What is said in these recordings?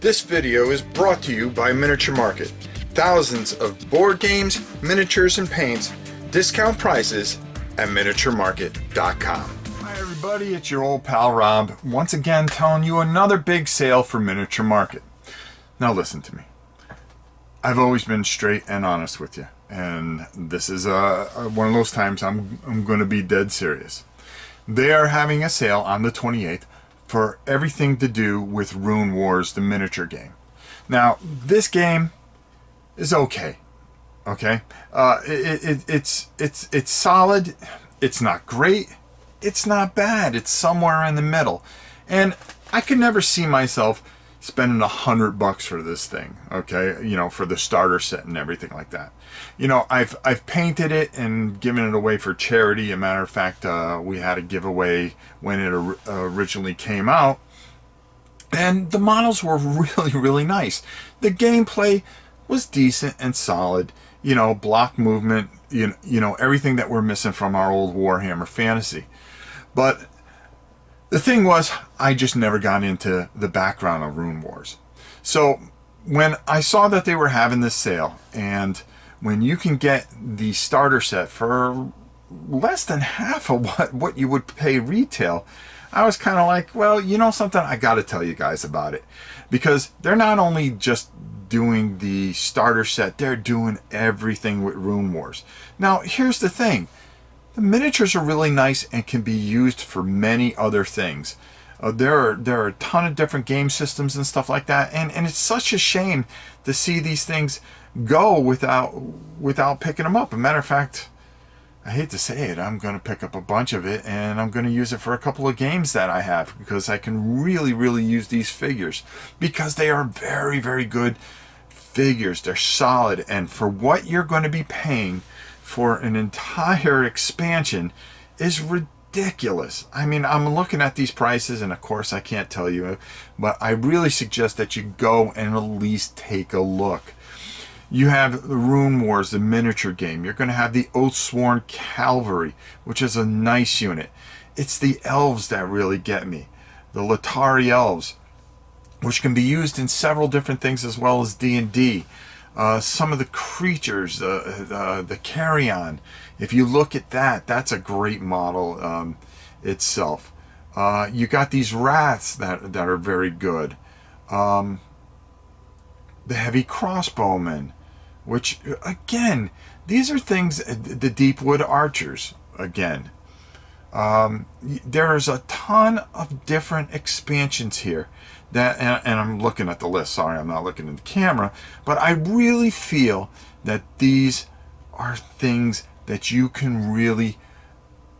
This video is brought to you by Miniature Market. Thousands of board games, miniatures, and paints, discount prices at miniaturemarket.com. Hi everybody, it's your old pal Rob, once again telling you another big sale for Miniature Market. Now listen to me. I've always been straight and honest with you, and this is uh, one of those times I'm, I'm going to be dead serious. They are having a sale on the 28th for everything to do with Runewars, the miniature game. Now, this game is okay. Okay, uh, it, it, it's it's it's solid. It's not great. It's not bad. It's somewhere in the middle, and I could never see myself spending a hundred bucks for this thing okay? You know for the starter set and everything like that. You know i've i've painted it and given it away for charity. A matter of fact uh, we had a giveaway when it or originally came out. And the models were really really nice. The gameplay was decent and solid. You know block movement you know, you know everything that we're missing from our old warhammer fantasy. But the thing was, I just never got into the background of Runewars. So when I saw that they were having this sale, and when you can get the starter set for less than half of what, what you would pay retail, I was kind of like, well, you know something? I got to tell you guys about it. Because they're not only just doing the starter set, they're doing everything with Runewars. Now, here's the thing the miniatures are really nice and can be used for many other things. Uh, there are there are a ton of different game systems and stuff like that, and and it's such a shame to see these things go without without picking them up. a matter of fact, I hate to say it, I'm going to pick up a bunch of it and I'm going to use it for a couple of games that I have because I can really, really use these figures because they are very, very good figures. They're solid and for what you're going to be paying for an entire expansion is ridiculous. I mean, I'm looking at these prices, and of course, I can't tell you, but I really suggest that you go and at least take a look. You have the Runewars, the miniature game. You're going to have the Oathsworn Calvary, which is a nice unit. It's the elves that really get me. The Latari elves, which can be used in several different things as well as D&D. Uh, some of the creatures, uh, uh, the carrion, if you look at that, that's a great model um, itself. Uh, you got these wraiths that, that are very good. Um, the heavy crossbowmen, which again, these are things, uh, the Deepwood archers, again. Um, there's a ton of different expansions here that and, and, I'm looking at the list. Sorry I'm not looking at the camera. But I really feel that these are things that you can really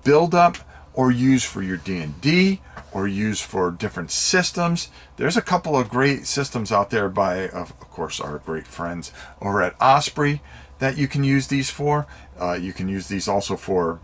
build up or use for your D&D or use for different systems. There's a couple of great systems out there by of course our great friends over at Osprey that you can use these for. Uh, you can use these also for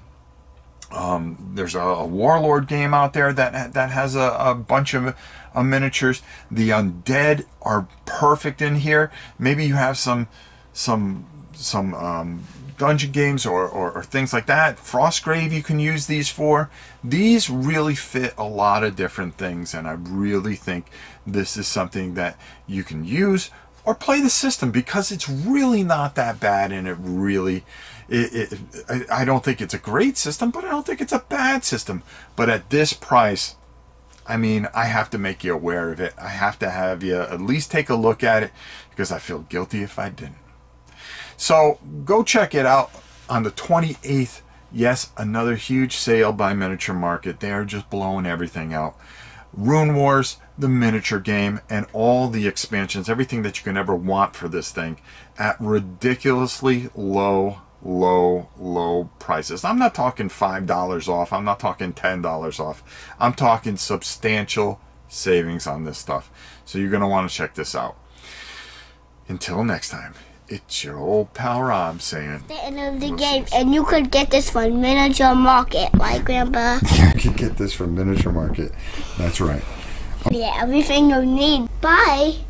um, there's a, a, warlord game out there that that has a, a bunch of uh, miniatures. The undead are perfect in here. Maybe you have some some some um, dungeon games or, or, or, things like that. Frostgrave you can use these for. These really fit a lot of different things and I really think this is something that you can use or play the system because it's really not that bad and it really it, it, I don't think it's a great system, but I don't think it's a bad system. But at this price, I mean, I have to make you aware of it. I have to have you at least take a look at it because I feel guilty if I didn't. So go check it out on the 28th. Yes, another huge sale by Miniature Market. They are just blowing everything out. Runewars, the miniature game, and all the expansions, everything that you can ever want for this thing at ridiculously low low, low prices. I'm not talking $5 off. I'm not talking $10 off. I'm talking substantial savings on this stuff. So you're going to want to check this out. Until next time, it's your old pal Rob saying. The end of the game, and you could get this from Miniature Market, right, Grandpa? you could get this from Miniature Market. That's right. Yeah, everything you need. Bye.